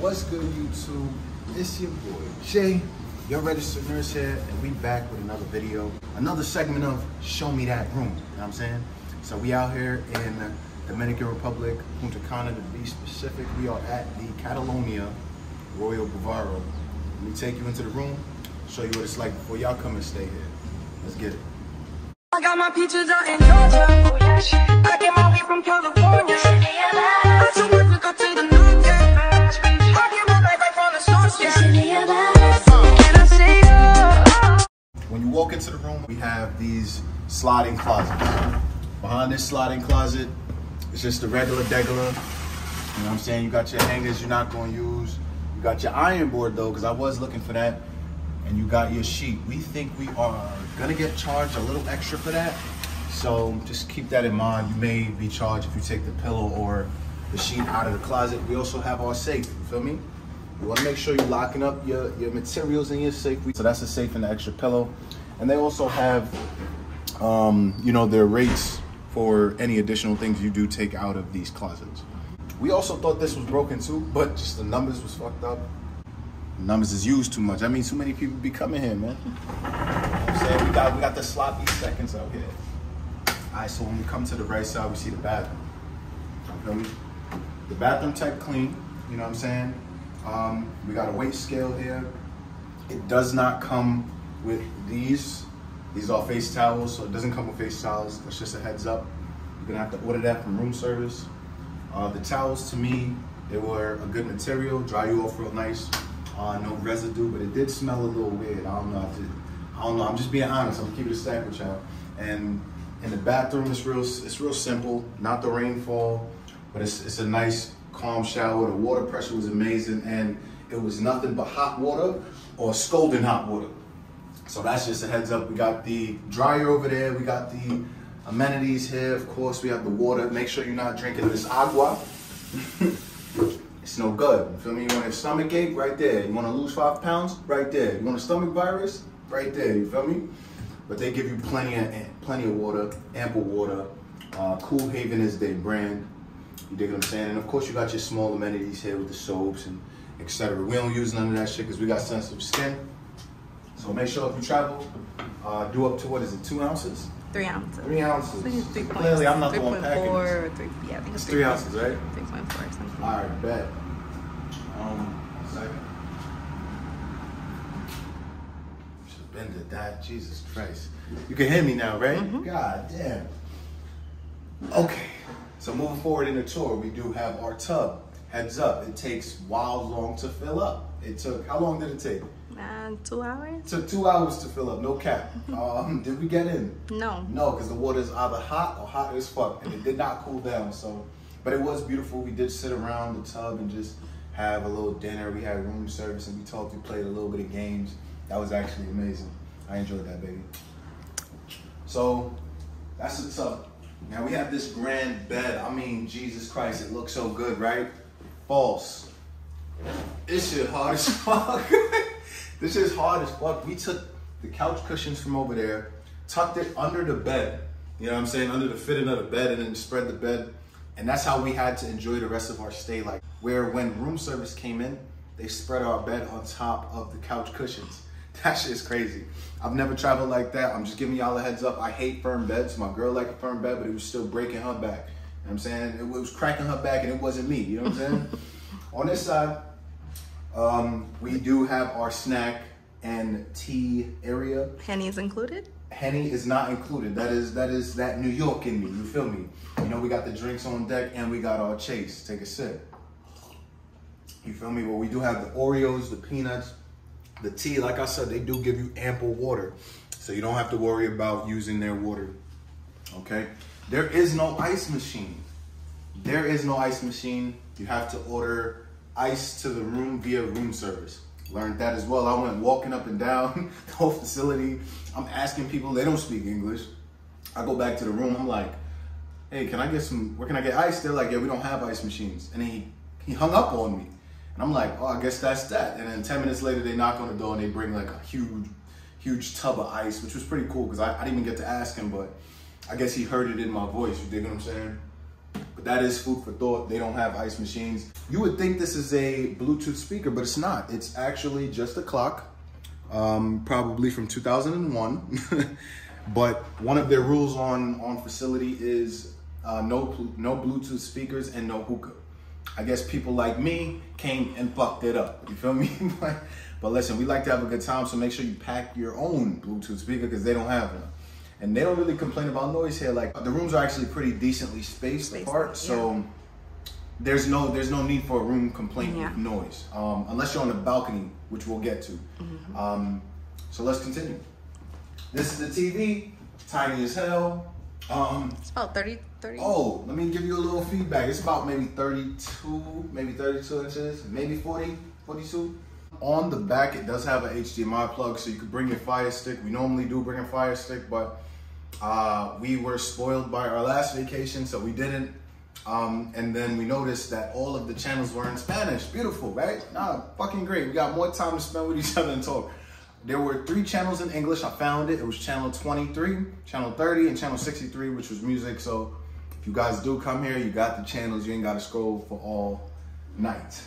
What's good, YouTube? It's your boy Jay, your registered nurse here, and we back with another video, another segment of Show Me That Room. You know what I'm saying? So we out here in the Dominican Republic, Punta Cana to be specific. We are at the Catalonia Royal Bavaro. Let me take you into the room, show you what it's like before y'all come and stay here. Let's get it. I got my peaches out in Georgia. Oh, I get my weed from California. I took work to go to the north, yeah. When you walk into the room, we have these sliding closets. Behind this sliding closet, it's just a regular degular. You know what I'm saying? You got your hangers you're not gonna use. You got your iron board though, because I was looking for that. And you got your sheet. We think we are gonna get charged a little extra for that. So just keep that in mind. You may be charged if you take the pillow or the sheet out of the closet. We also have our safe, you feel me? You wanna make sure you're locking up your, your materials in your safe. So that's a safe and the extra pillow. And they also have, um, you know, their rates for any additional things you do take out of these closets. We also thought this was broken too, but just the numbers was fucked up. The numbers is used too much. I mean, too many people be coming here, man. You know I'm saying we got we got the sloppy seconds out here. All right, so when we come to the right side, we see the bathroom. You feel me? The bathroom type clean. You know what I'm saying? Um, we got a weight scale here. It does not come with these. These are face towels, so it doesn't come with face towels. That's just a heads up. You're gonna have to order that from room service. Uh, the towels, to me, they were a good material, dry you off real nice. Uh, no residue, but it did smell a little weird. I don't know. I, I don't know. I'm just being honest. I'm keeping it stack with y'all. And in the bathroom, it's real. It's real simple. Not the rainfall, but it's it's a nice calm shower. The water pressure was amazing, and it was nothing but hot water or scalding hot water. So that's just a heads up. We got the dryer over there. We got the amenities here. Of course, we have the water. Make sure you're not drinking this agua. it's no good. You feel me? You want a stomach ache? Right there. You want to lose five pounds? Right there. You want a stomach virus? Right there. You feel me? But they give you plenty of plenty of water, ample water. Uh, cool Haven is their brand. You dig what I'm saying? And of course, you got your small amenities here with the soaps and etc. We don't use none of that shit because we got sensitive skin. So make sure if you travel, uh, do up to what is it, two ounces? Three ounces. Three ounces. I think it's three point. Clearly, I'm not the one packing 3.4 or three. Yeah, I think It's it's three ounces, right? Three point four or something. All right, bet. Um, second. Should have been to that. Jesus Christ. You can hear me now, right? Mm-hmm. God damn. Okay. So moving forward in the tour, we do have our tub. Heads up, it takes wild long to fill up. It took how long did it take? And two hours? Took two hours to fill up, no cap. Um, did we get in? No. No, because the water is either hot or hot as fuck, and it did not cool down. So, but it was beautiful. We did sit around the tub and just have a little dinner. We had room service and we talked. We played a little bit of games. That was actually amazing. I enjoyed that, baby. So that's the tub. Now we have this grand bed. I mean, Jesus Christ, it looks so good, right? False. This shit hard as fuck. this shit's hard as fuck. We took the couch cushions from over there, tucked it under the bed. You know what I'm saying? Under the fitting of the bed and then spread the bed. And that's how we had to enjoy the rest of our stay. Like where when room service came in, they spread our bed on top of the couch cushions. That shit's crazy. I've never traveled like that. I'm just giving y'all a heads up. I hate firm beds. My girl liked a firm bed, but it was still breaking her back. You know what I'm saying? It was cracking her back and it wasn't me. You know what I'm saying? on this side, um, we do have our snack and tea area. Pennies included? Henny is not included. That is that is that New York in me. You feel me? You know, we got the drinks on deck and we got our chase. Take a sip. You feel me? Well, we do have the Oreos, the peanuts, the tea. Like I said, they do give you ample water, so you don't have to worry about using their water. Okay. There is no ice machine. There is no ice machine. You have to order ice to the room via room service. Learned that as well. I went walking up and down the whole facility. I'm asking people, they don't speak English. I go back to the room, I'm like, hey, can I get some, where can I get ice? They're like, yeah, we don't have ice machines. And he, he hung up on me. And I'm like, oh, I guess that's that. And then 10 minutes later, they knock on the door and they bring like a huge, huge tub of ice, which was pretty cool because I, I didn't even get to ask him, but I guess he heard it in my voice. You dig what I'm saying? But that is food for thought. They don't have ice machines. You would think this is a Bluetooth speaker, but it's not. It's actually just a clock, um, probably from 2001. but one of their rules on on facility is uh, no no Bluetooth speakers and no hookah. I guess people like me came and fucked it up. You feel me? but, listen, we like to have a good time, so make sure you pack your own Bluetooth speaker because they don't have one. And they don't really complain about noise here. Like the rooms are actually pretty decently spaced, Spaced apart, out, so there's no there's no need for a room complaint Yeah. with noise, um, unless you're on the balcony, which we'll get to. Mm-hmm. Um, so let's continue. This is the TV, tiny as hell. Um, It's about 30, 30. Oh, let me give you a little feedback. It's about maybe 32, maybe 32 inches, maybe 40, 42. On the back, it does have an HDMI plug, so you could bring your Fire Stick. We normally do bring a Fire Stick, but uh, we were spoiled by our last vacation, so we didn't. Um, and then we noticed that all of the channels were in Spanish. Beautiful, right? Nah, fucking great. We got more time to spend with each other and talk. There were three channels in English. I found it. It was channel 23, channel 30, and channel 63, which was music. So if you guys do come here, you got the channels. You ain't got to scroll for all night.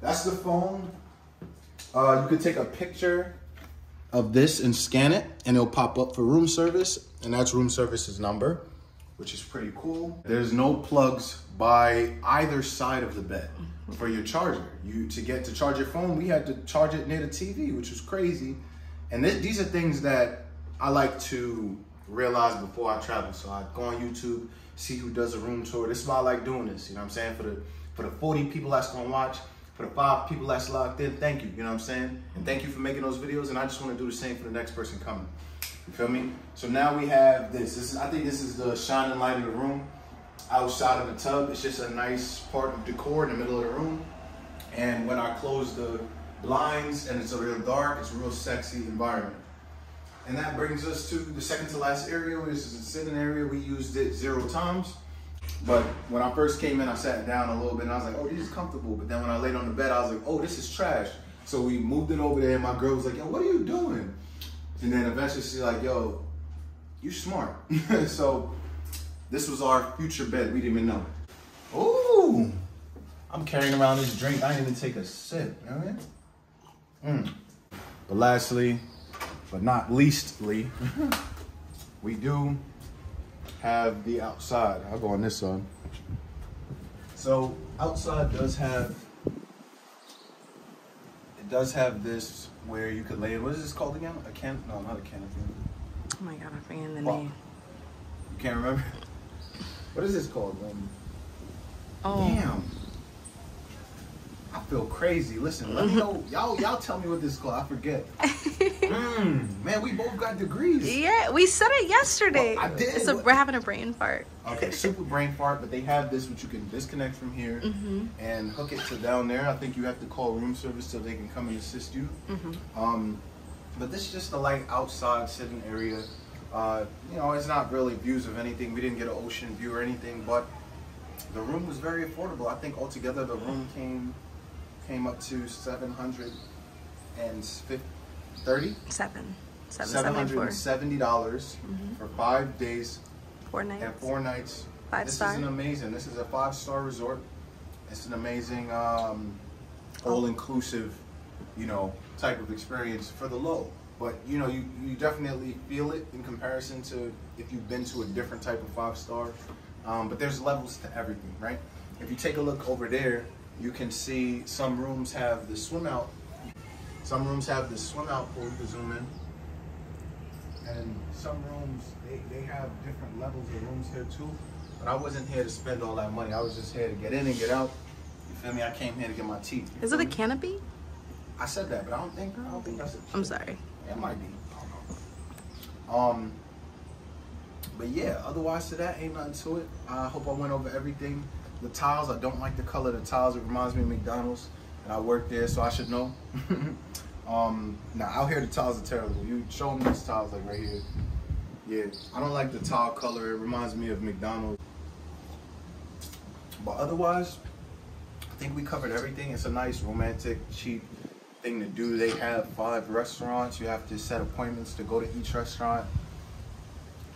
That's the phone. Uh, you could take a picture of this and scan it, and it'll pop up for room service, and that's room service's number, which is pretty cool. There's no plugs by either side of the bed for your charger. You to get to charge your phone, we had to charge it near the TV, which was crazy. And th- these are things that I like to realize before I travel. So I go on YouTube, see who does a room tour. This is why I like doing this. You know what I'm saying? For the for the 40 people that's gonna watch, for the five people that's locked in, thank you. You know what I'm saying? And thank you for making those videos. And I just want to do the same for the next person coming. You feel me? So now we have this. This is I think this is the shining light of the room. Outside of the tub, it's just a nice part of decor in the middle of the room. And when I close the blinds and it's a real dark, it's a real sexy environment. And that brings us to the second to last area. This is a sitting area. We used it zero times. But when I first came in, I sat down a little bit and I was like, oh, this is comfortable. But then when I laid on the bed, I was like, oh, this is trash. So we moved it over there and my girl was like, yo, what are you doing? And then eventually she's like, yo, you're smart. so this was our future bed. We didn't even know. Ooh, I'm carrying around this drink. I didn't even take a sip. You know what I mean? Mm. But lastly, but not leastly, we do have the outside. I'll go on this side. So outside does have it does have this where you could lay. What is this called again? A can? No, not a canopy. Oh my god, I forget the What? name. You can't remember. What is this called? Um, Oh, Damn. I feel crazy. Listen, let me know. Y'all, y'all tell me what this is called. I forget. Mm, man, we both got degrees. yeah, we said it yesterday. Well, I did. It's a, we're having a brain fart. Okay, super brain fart, but they have this which you can disconnect from here and hook it to down there. I think you have to call room service so they can come and assist you. Um, but this is just a light outside sitting area. Uh, you know, it's not really views of anything. We didn't get an ocean view or anything, but the room was very affordable. I think altogether the room came came up to seven hundred and thirty. Seven. Seven, Seven seven, hundred four. and seventy dollars for five days Four nights. and four nights. Five this star? is an amazing. This is a five star resort. It's an amazing, um, Oh. all inclusive, you know, type of experience for the low. But you know, you, you definitely feel it in comparison to if you've been to a different type of five star. Um, but there's levels to everything, right? If you take a look over there, you can see some rooms have the swim out. Some rooms have the swim out pool. Can zoom in and some rooms they, they have different levels of rooms here too. But I wasn't here to spend all that money. I was just here to get in and get out. You feel me? I came here to get my teeth. Is it a canopy? I said that, but I don't think I don't think that's it. I'm sorry. It might be. I don't know. Um. But yeah, otherwise to that ain't nothing to it. I hope I went over everything. The tiles, I don't like the color of the tiles. It reminds me of McDonald's, and I work there, so I should know. um. Now out here, the tiles are terrible. You show me these tiles like right here. Yeah, I don't like the tile color. It reminds me of McDonald's. But otherwise, I think we covered everything. It's a nice, romantic, cheap thing to do. They have five restaurants. You have to set appointments to go to each restaurant.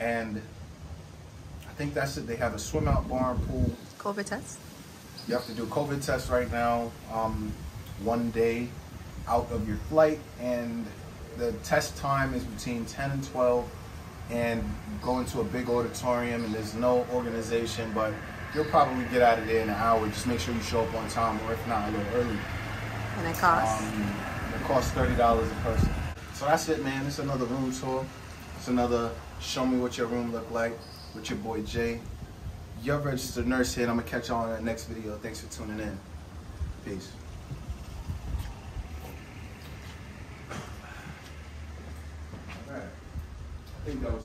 And I think that's it. They have a swim out bar and pool. COVID test. You have to do COVID test right now, um, one day out of your flight, and the test time is between 10 and 12. And go into a big auditorium, and there's no organization, but you'll probably get out of there in an hour. Just make sure you show up on time, or if not, a little early. And it costs. Um, it costs thirty dollars a person. So that's it, man. It's another room tour. It's another show me what your room look like with your boy Jay. Your registered nurse here. I'm gonna catch y'all in the next video. Thanks for tuning in. Peace. All right. I think that was.